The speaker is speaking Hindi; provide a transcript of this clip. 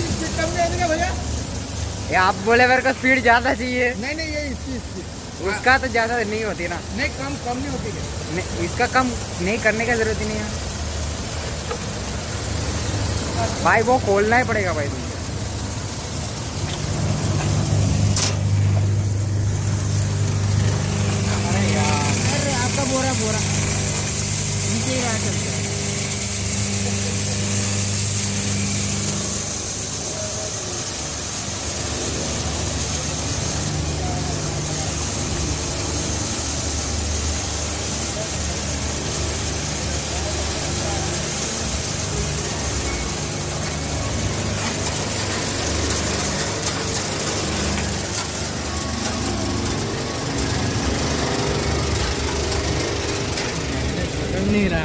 इसकी स्पीड कम नहीं होती भैया। ये आप बोले मेरे को स्पीड ज़्यादा चाहिए। नहीं नहीं ये इसकी स्पीड उसका तो ज़्यादा नहीं होती ना। नहीं कम कम नहीं होती क्या? नहीं, इसका कम नहीं करने का ज़रूरत ही नहीं है। भाई वो खोलना ही पड़ेगा भाई। तुमको अरे यार। अरे आपका बोरा बोरा। नीचे ही रहा चलता है nera